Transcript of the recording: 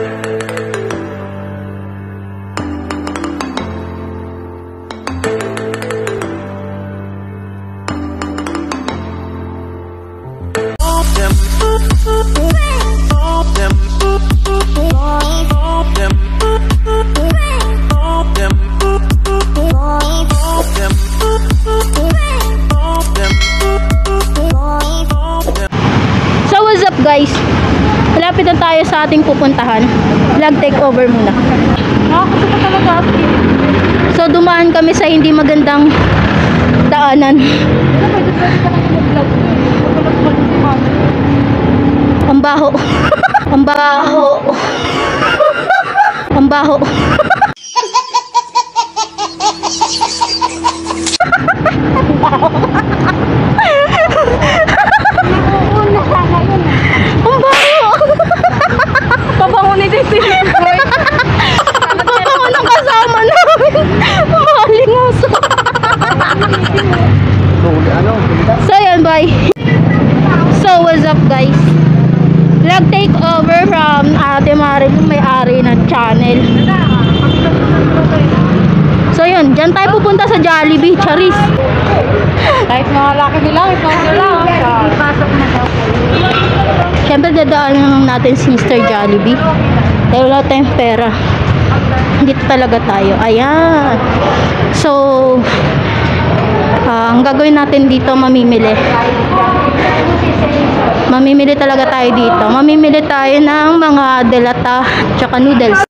So Malapit na tayo sa ating pupuntahan. Vlog takeover muna. Nakakasama talaga ako. So dumaan kami sa hindi magandang daanan. Ang baho. Ang baho. Ang baho. Ang baho. Pabango ni Titi. Ang baho ng kasama namin. Malingoso. So yun, bye. So what's up guys? Vlog take over from Ate Marin yung may-ari ng channel. So yun, dyan tayo pupunta sa Jollibee, Charis. Kahit mga laki nila, ikaw nila. Ipasok na daw. Siyempre dadaanan lang natin si Sister Jollibee. Dahil wala tayong pera. Dito talaga tayo. Ayan. So, ah, ang gagawin natin dito, mamimili. Mamimili talaga tayo dito. Mamimili tayo ng mga delata tsaka noodles.